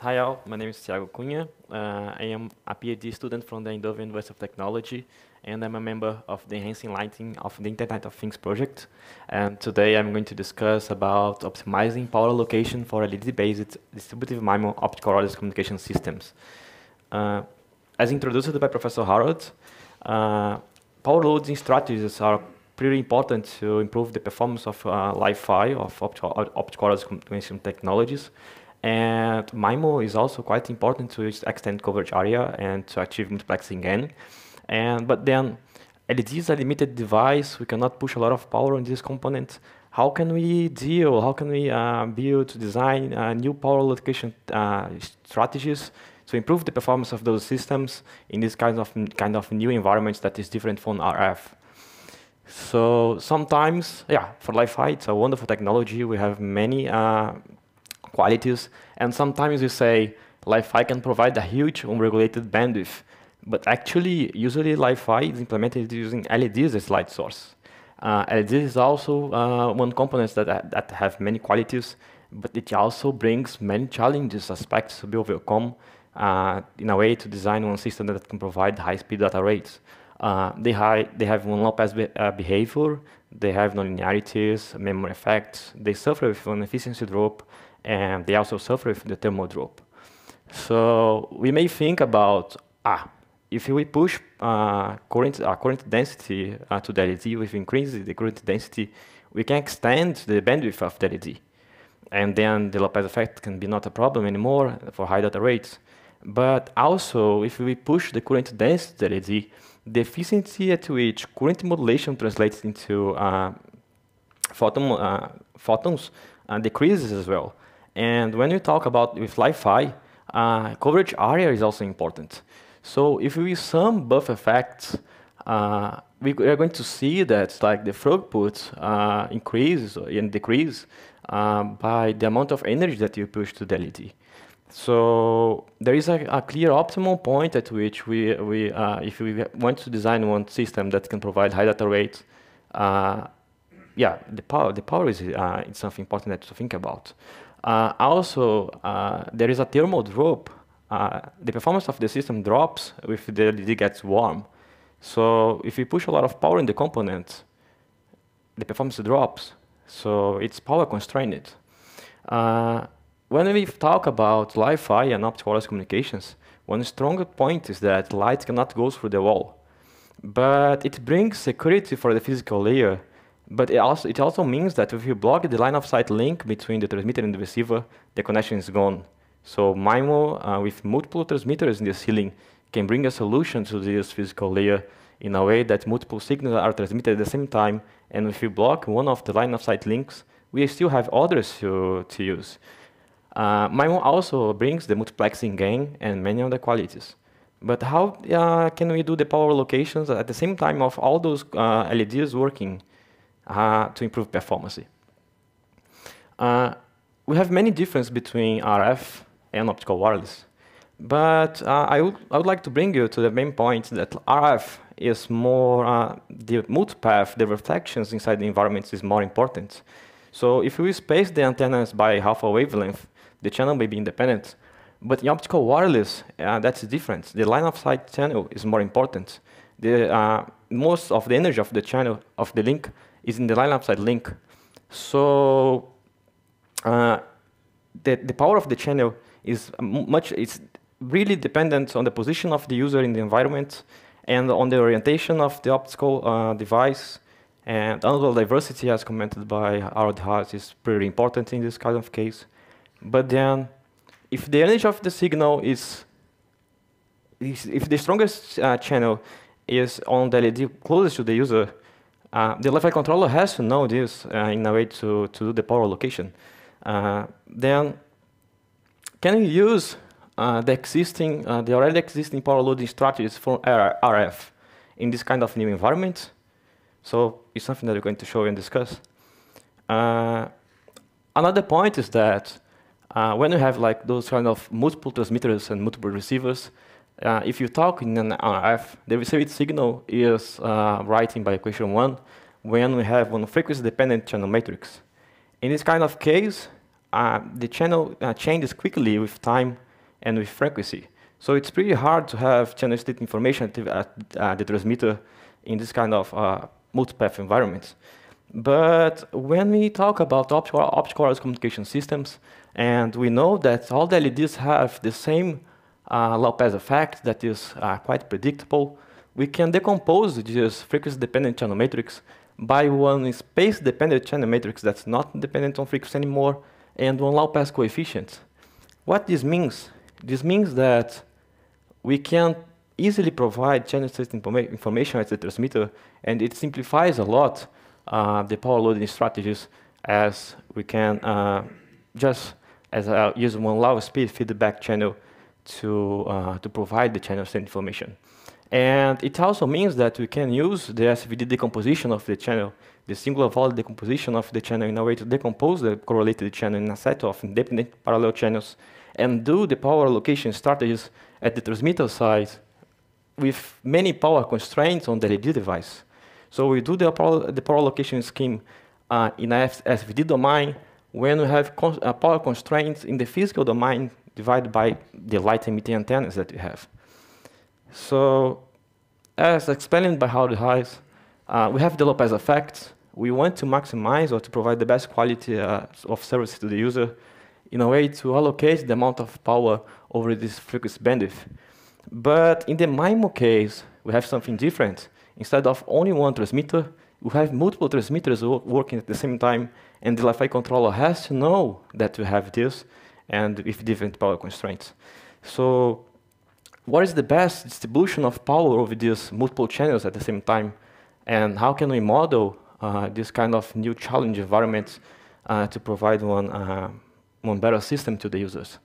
hi all, my name is Thiago Cunha. Uh, I am a PhD student from the Eindhoven University of Technology, and I'm a member of the Enhancing Lighting of the Internet of Things project. And today I'm going to discuss about optimizing power allocation for LED-based distributive MIMO optical wireless communication systems. Uh, as introduced by Professor Harald, uh, power loading strategies are pretty important to improve the performance of uh, Li-Fi, of optical, optical wireless communication technologies. And MIMO is also quite important to extend coverage area and to achieve multiplexing gain. And but then LED is a limited device. We cannot push a lot of power on this component. How can we deal? How can we uh, build, design uh, new power allocation uh, strategies to improve the performance of those systems in this kind of kind of new environments that is different from RF? So sometimes, yeah, for Li-Fi, it's a wonderful technology. We have many uh, qualities, and sometimes we say Li-Fi can provide a huge unregulated bandwidth. But actually, usually Li-Fi is implemented using LEDs as light source. Uh, LED is also uh, one component that, that have many qualities, but it also brings many challenges, aspects to be overcome uh, in a way to design one system that can provide high-speed data rates. Uh, they, they, have one low-pass be uh, behavior, they have nonlinearities, memory effects, they suffer with an efficiency drop, and they also suffer with the thermal drop. So we may think about, ah, if we push uh, current, uh, current density uh, to the LED, if we increase the current density, we can extend the bandwidth of the LED. And then the low-pass effect can be not a problem anymore for high data rates. But also, if we push the current density to the LED, the efficiency at which current modulation translates into uh, photon, uh, photons uh, decreases as well. And when we talk about with Li-Fi, coverage area is also important. So if we sum buff effects, uh, we are going to see that like the throughput uh, increases and decrease uh, by the amount of energy that you push to the LED. So there is a, a clear optimal point at which we, we uh, if we want to design one system that can provide high data rates, uh, yeah, the power, the power is uh, it's something important to think about. also, there is a thermal drop uh, the performance of the system drops if the LED gets warm. So if you push a lot of power in the component, the performance drops. So it's power constrained. When we talk about Li-Fi and optical communications, one strong point is that light cannot go through the wall. But it brings security for the physical layer. But it also, it also means that if you block the line of sight link between the transmitter and the receiver, the connection is gone. So MIMO uh, with multiple transmitters in the ceiling can bring a solution to this physical layer in a way that multiple signals are transmitted at the same time. And if you block one of the line of sight links, we still have others to, to use. Uh, MIMO also brings the multiplexing gain and many other qualities. But how uh, can we do the power locations at the same time of all those uh, LEDs working uh, to improve performance? Uh, we have many differences between RF and optical wireless. But uh, I, would, I would like to bring you to the main point that RF is more, uh, the multipath, the reflections inside the environment is more important. So if we space the antennas by half a wavelength, the channel may be independent. But in optical wireless, uh, that's different. The line of sight channel is more important. The, uh, most of the energy of the channel, of the link, is in the line of sight link. So uh, the, the power of the channel is much, it's really dependent on the position of the user in the environment and on the orientation of the optical uh, device. And angle diversity, as commented by Harald Haas, is pretty important in this kind of case. But then, if the energy of the signal is, is if the strongest uh, channel is on the LED closest to the user, uh, the Li-Fi controller has to know this uh, in a way to, to do the power allocation. Uh, then can we use uh, the existing, uh, the already existing power loading strategies for RF in this kind of new environment? So it's something that we're going to show and discuss. Another point is that uh, when you have like those kind of multiple transmitters and multiple receivers, uh, if you talk in an RF, the received signal is uh, writing by equation one when we have one frequency-dependent channel matrix. In this kind of case, uh, the channel uh, changes quickly with time and with frequency. So it's pretty hard to have channel state information at the transmitter in this kind of uh, multipath environments. But when we talk about optical, optical communication systems, and we know that all the LEDs have the same uh, pass effect that is uh, quite predictable, we can decompose this frequency-dependent channel matrix by one space-dependent channel matrix that's not dependent on frequency anymore, and one pass coefficient. What this means? This means that we can easily provide channel state informa information at the transmitter, and it simplifies a lot uh, the power loading strategies as we can uh, just as a, use one low speed feedback channel to, uh, to provide the channel state information. And it also means that we can use the SVD decomposition of the channel, the singular value decomposition of the channel in a way to decompose the correlated channel in a set of independent parallel channels and do the power allocation strategies at the transmitter side with many power constraints on the LED device. So we do the power, the power allocation scheme uh, in a SVD domain when we have con uh, power constraints in the physical domain divided by the light emitting antennas that we have. So as explained by Harald Haas, uh, we have the low-pass effect. We want to maximize or to provide the best quality uh, of service to the user in a way to allocate the amount of power over this frequency bandwidth. But in the MIMO case, we have something different. Instead of only one transmitter, we have multiple transmitters working at the same time, and the Wi-Fi controller has to know that we have this, and with different power constraints. So what is the best distribution of power over these multiple channels at the same time? And how can we model uh, this kind of new challenge environment uh, to provide one, uh, one better system to the users?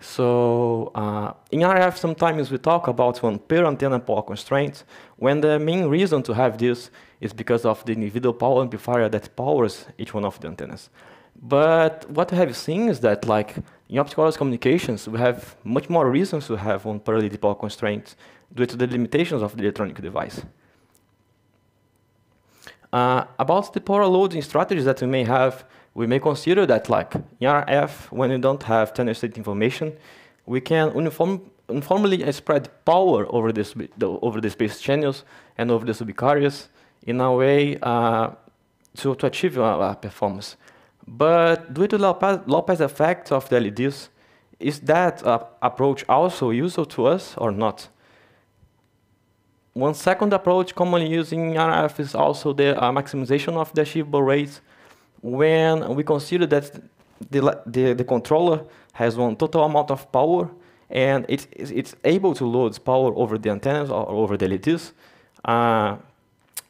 So uh, in RF, sometimes we talk about one per antenna power constraint, when the main reason to have this is because of the individual power amplifier that powers each one of the antennas. But what we have seen is that, like in optical communications, we have much more reasons to have one per power constraint due to the limitations of the electronic device. Uh, about the power loading strategies that we may have, we may consider that like in RF, when we don't have channel state information, we can uniform, uniformly spread power over, this, over the space channels and over the subcarriers in a way uh, to, to achieve uh, performance. But due to the low pass effect of the LEDs, is that uh, approach also useful to us or not? One second approach commonly used in RF is also the uh, maximization of the achievable rate when we consider that the, the, the, controller has one total amount of power and it, it's able to load power over the antennas or over the LEDs uh,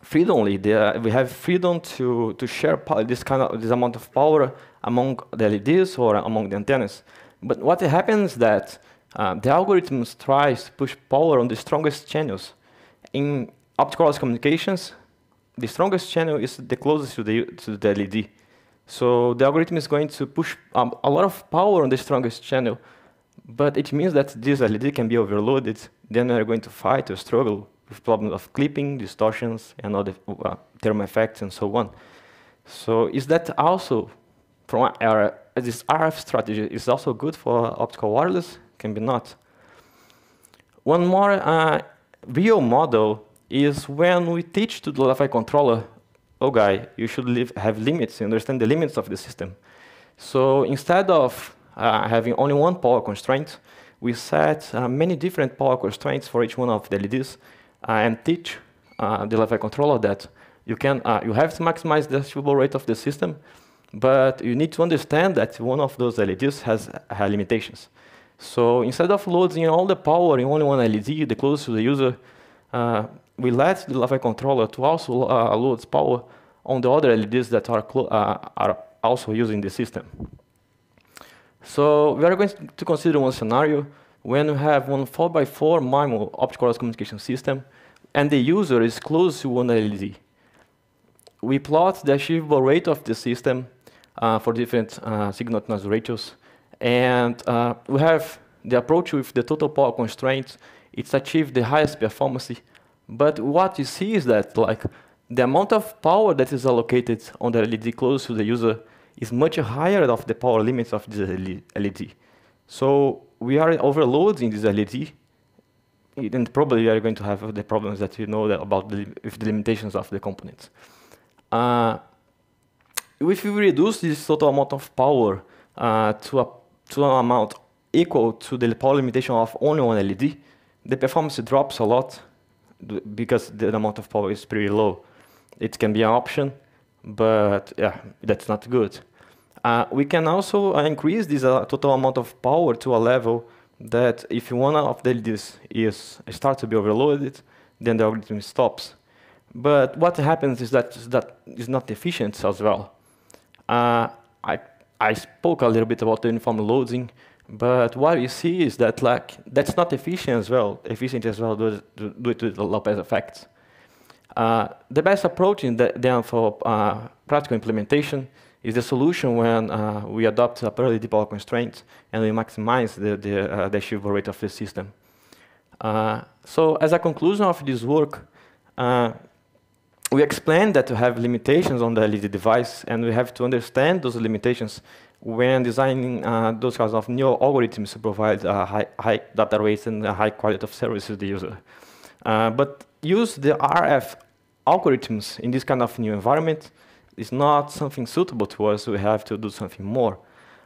freedomly. The, we have freedom to, to share this kind of this amount of power among the LEDs or among the antennas. But what happens is that uh, the algorithms tries to push power on the strongest channels in optical communications, the strongest channel is the closest to the, to the LED. So the algorithm is going to push um, a lot of power on the strongest channel, but it means that this LED can be overloaded. Then we're going to fight or struggle with problems of clipping, distortions, and other uh, thermal effects and so on. So is that also, from our, this RF strategy, is also good for optical wireless? Can be not. One more uh, real model is when we teach to the Wi-Fi controller, oh guy, you should live, have limits, You understand the limits of the system. So instead of uh, having only one power constraint, we set uh, many different power constraints for each one of the LEDs uh, and teach uh, the Wi-Fi controller that you can uh, you have to maximize the achievable rate of the system, but you need to understand that one of those LEDs has, limitations. So instead of loading all the power in only one LED, the closest to the user, uh, we let the Wi-Fi controller to also uh, load power on the other LEDs that are, uh, are also using the system. So we are going to consider one scenario when we have one 4x4 MIMO optical communication system and the user is close to one LED. We plot the achievable rate of the system uh, for different uh, signal to noise ratios and uh, we have the approach with the total power constraints. It's achieved the highest performance. But what you see is that like the amount of power that is allocated on the LED close to the user is much higher of the power limits of the LED. So we are overloading this LED, and probably we are going to have the problems that you know about the, with the limitations of the components. Uh, if we reduce this total amount of power uh, to, a, to an amount equal to the power limitation of only one LED, the performance drops a lot because the amount of power is pretty low. It can be an option, but yeah, that's not good. Uh, we can also uh, increase this uh, total amount of power to a level that if one of the LEDs is start to be overloaded, then the algorithm stops. But what happens is that that is not efficient as well. Uh, I I spoke a little bit about the uniform loading, but what you see is that like that's not efficient as well, efficient as well due, to the low-pass effect. Uh, the best approach in the, then for uh, practical implementation is the solution when uh, we adopt a per-LED power constraint and we maximize the, the, uh, the achievable rate of the system. Uh, so as a conclusion of this work, uh, we explained that we have limitations on the LED device and we have to understand those limitations when designing uh, those kinds of new algorithms to provide high, high, data rates and high quality of service to the user. Uh, but use the RF algorithms in this kind of new environment is not something suitable to us. We have to do something more.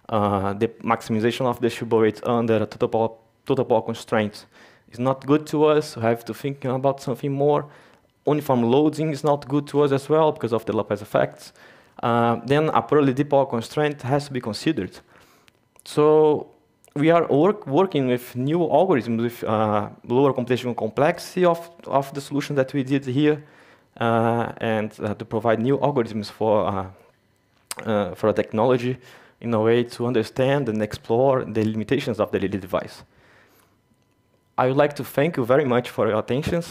Uh, the maximization of the achievable rate under a total total power constraint is not good to us. We have to think about something more. Uniform loading is not good to us as well because of the low-pass effects. Uh, then a per-LED power constraint has to be considered. So we are work, working with new algorithms with uh, lower computational complexity of, of the solution that we did here, uh, and uh, to provide new algorithms for, uh, for a technology in a way to understand and explore the limitations of the LED device. I would like to thank you very much for your attention.